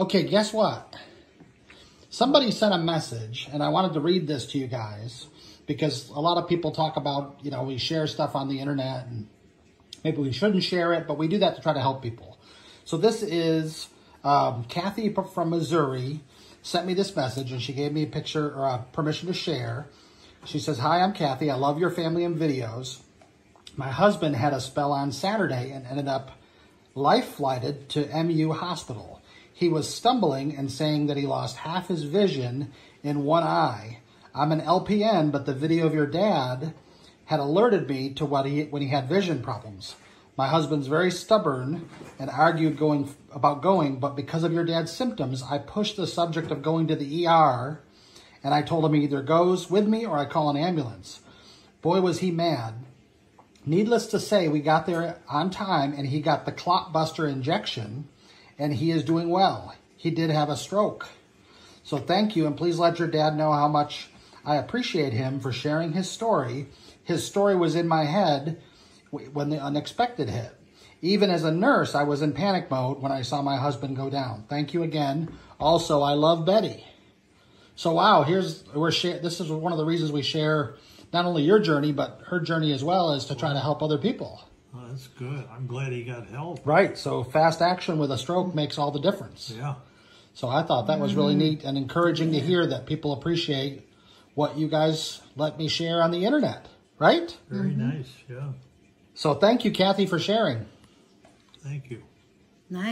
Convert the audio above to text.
Okay, guess what? Somebody sent a message, and I wanted to read this to you guys because a lot of people talk about, you know, we share stuff on the internet and maybe we shouldn't share it, but we do that to try to help people. So this is um, Kathy from Missouri sent me this message and she gave me a picture or a permission to share. She says, Hi, I'm Kathy. I love your family and videos. My husband had a spell on Saturday and ended up life flighted to MU Hospital. He was stumbling and saying that he lost half his vision in one eye. I'm an LPN, but the video of your dad had alerted me to what he when he had vision problems. My husband's very stubborn and argued going about going, but because of your dad's symptoms, I pushed the subject of going to the ER and I told him he either goes with me or I call an ambulance. Boy, was he mad. Needless to say, we got there on time and he got the clot buster injection and he is doing well. He did have a stroke. So thank you and please let your dad know how much I appreciate him for sharing his story. His story was in my head when the unexpected hit. Even as a nurse, I was in panic mode when I saw my husband go down. Thank you again. Also, I love Betty. So wow, here's we're share, this is one of the reasons we share not only your journey but her journey as well is to try to help other people. Oh, that's good. I'm glad he got help. Right. So fast action with a stroke makes all the difference. Yeah. So I thought that was really neat and encouraging to hear that people appreciate what you guys let me share on the internet. Right? Very mm-hmm. nice. Yeah. So thank you, Kathy, for sharing. Thank you. Nice.